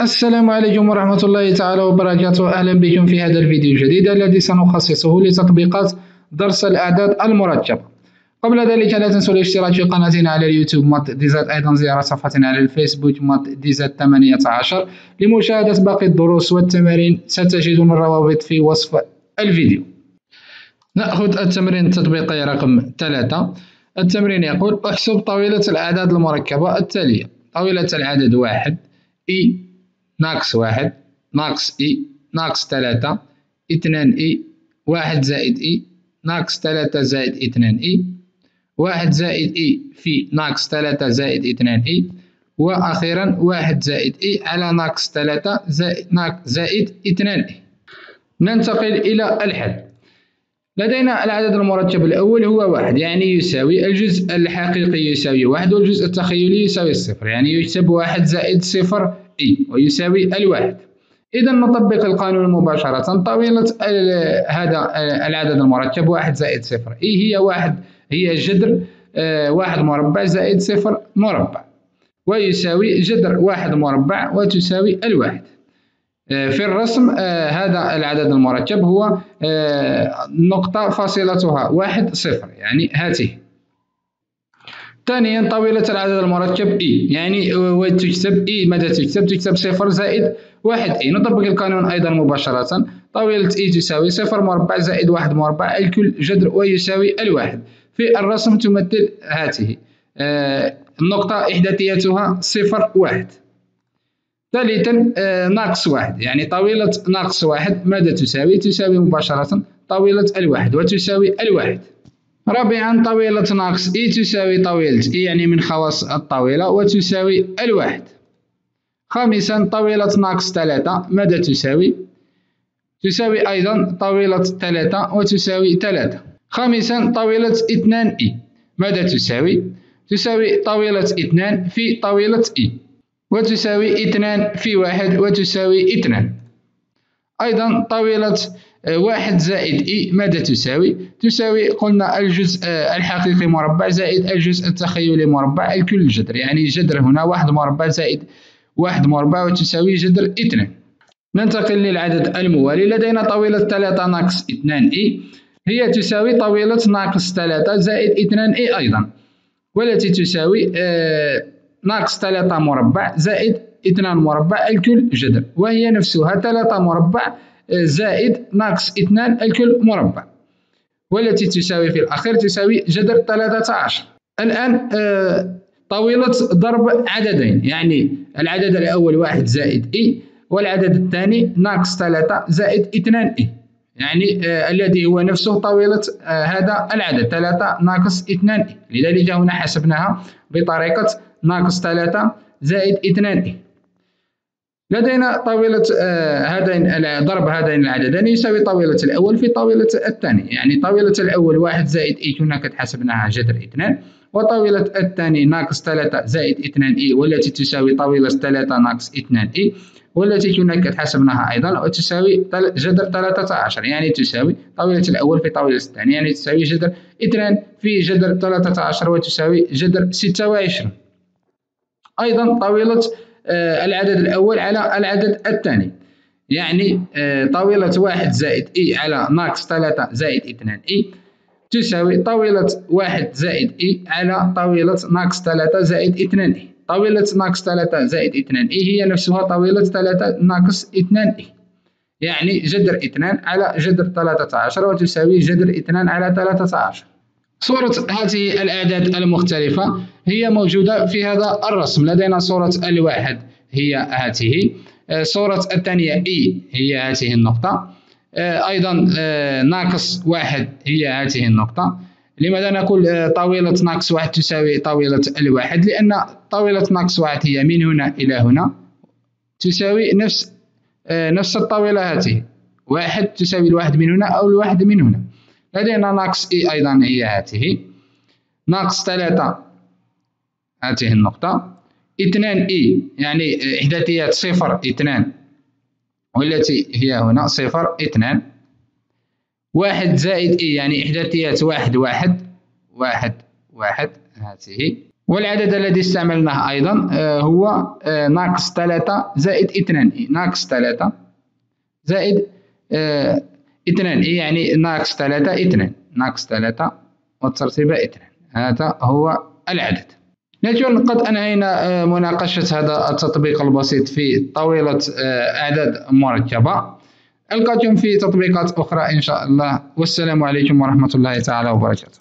السلام عليكم ورحمة الله تعالى وبركاته. أهلا بكم في هذا الفيديو الجديد الذي سنخصصه لتطبيقات درس الأعداد المركبة قبل ذلك لا تنسوا الاشتراك في قناتنا على اليوتيوب مات ديزاد أيضا زيارة صفحتنا على الفيسبوك مات ديزاد 18 لمشاهدة باقي الدروس والتمارين ستجدون الروابط في وصف الفيديو. نأخذ التمرين التطبيقي رقم ثلاثة. التمرين يقول احسب طاولة الأعداد المركبة التالية. طويلة العدد واحد إي ناقص واحد ناقص إي ناقص ثلاثة اثنان إي واحد زائد إي ناقص ثلاثة زائد اثنان إي واحد زائد إي في ناقص ثلاثة زائد اثنان إي وأخيرا واحد زائد إي على ناقص ثلاثة زائد, زائد اثنان إي. ننتقل إلى الحل لدينا العدد المركب الأول هو واحد يعني يساوي الجزء الحقيقي يساوي واحد والجزء التخيلي يساوي صفر يعني يكتب واحد زائد صفر إي ويساوي الواحد. إذا نطبق القانون مباشرة طاولة هذا العدد المركب واحد زائد صفر. إي هي واحد هي جذر آه، واحد مربع زائد صفر مربع. ويساوي جذر واحد مربع وتساوي الواحد. آه، في الرسم آه، هذا العدد المركب هو نقطة فاصلتها واحد صفر يعني هاته. ثانيا طاولة العدد المركب إي يعني وتكتب إي ماذا تكتب تكتب صفر زائد واحد إي نطبق القانون أيضا مباشرة. طاولة إي تساوي صفر مربع زائد واحد مربع الكل جذر ويساوي الواحد. في الرسم تمثل هذه آه النقطة إحداثيتها صفر واحد. ثالثا آه ناقص واحد. يعني طاولة ناقص واحد ماذا تساوي؟ تساوي مباشرة طاولة الواحد وتساوي الواحد. رابعا طاولة ناقص إي تساوي طاولة إي يعني من خواص الطاولة وتساوي الواحد خامسا طاولة ناقص ثلاثة ماذا تساوي؟ تساوي أيضا طاولة ثلاثة وتساوي ثلاثة خامسا طاولة اثنان إي ماذا تساوي؟ تساوي طاولة اثنان في طاولة إي وتساوي اثنان في واحد وتساوي اثنان أيضا طاولة واحد زائد إي ماذا تساوي؟ تساوي قلنا الجزء الحقيقي مربع زائد الجزء التخيلي مربع الكل جذر يعني جذر هنا واحد مربع زائد واحد مربع وتساوي جذر اثنان ننتقل للعدد الموالي. لدينا طاولة ثلاثة ناقص اثنان إي. هي تساوي طاولة ناقص ثلاثة زائد اثنان إي أيضا. والتي تساوي آه ناقص ثلاثة مربع زائد اثنان مربع الكل جذر وهي نفسها ثلاثة مربع زائد ناقص اثنان الكل مربع والتي تساوي في الأخير تساوي جذر ثلاثة عشر. الآن آه، طاولة ضرب عددين يعني العدد الأول واحد زائد إي والعدد الثاني ناقص ثلاثة زائد اثنان إي. يعني آه الذي هو نفسه طاولة آه هذا العدد ثلاثة ناقص اثنان إي. لذلك هنا حسبناها بطريقة ناقص ثلاثة زائد اثنان إي. لدينا طاولة آه، هذين ضرب هذين العددين يساوي طاولة الأول في طاولة الثاني. يعني طاولة الأول واحد زائد إي كنا قد حسبناها جذر اثنان وطاولة الثاني ناقص ثلاثة زائد اثنان إي والتي تساوي طاولة ثلاثة ناقص اثنان إي والتي كنا قد حسبناها أيضا وتساوي جذر ثلاثة عشر. يعني تساوي طاولة الأول في طاولة الثاني يعني تساوي جذر اثنان في جذر ثلاثة عشر وتساوي جذر ستة وعشرين. أيضا طويلة العدد الأول على العدد الثاني. يعني آه، طويلة واحد زائد إي على ناقص ثلاثة زائد اثنان إي تساوي طويلة واحد زائد إي على طويلة ناقص ثلاثة زائد اثنان إي. طويلة ناقص ثلاثة زائد اثنان إي هي نفسها طويلة ثلاثة ناقص اثنان إي. يعني جذر اثنان على جذر ثلاثة عشر وتساوي جذر اثنان على ثلاثة عشر. صورة هذه الأعداد المختلفة هي موجودة في هذا الرسم. لدينا صورة الواحد هي هذه. آه، صورة الثانية إي هي هذه النقطة. آه، أيضا آه، ناقص واحد هي هذه النقطة. لماذا نقول طاولة ناقص واحد تساوي طاولة الواحد؟ لأن طاولة ناقص واحد هي من هنا إلى هنا تساوي نفس نفس الطاولة هذه. واحد تساوي الواحد من هنا أو الواحد من هنا. لدينا ناقص إي أيضا هي هذه ناقص ثلاثة هذه النقطة. اثنان إي يعني إحداثيات صفر اثنان. والتي هي هنا صفر اثنان. واحد زائد إي يعني إحداثيات واحد واحد واحد واحد هذه والعدد الذي استعملناه أيضا آه، هو آه، ناقص ثلاثة زائد اثنان ناقص ثلاثة زائد آه، اثنان. يعني ناقص ثلاثة اثنان. ناقص ثلاثة والترتيب اثنان. هذا هو العدد. نجول قد أنهينا مناقشة هذا التطبيق البسيط في طاولة أعداد مركبة. ألقاكم في تطبيقات أخرى إن شاء الله. والسلام عليكم ورحمة الله تعالى وبركاته.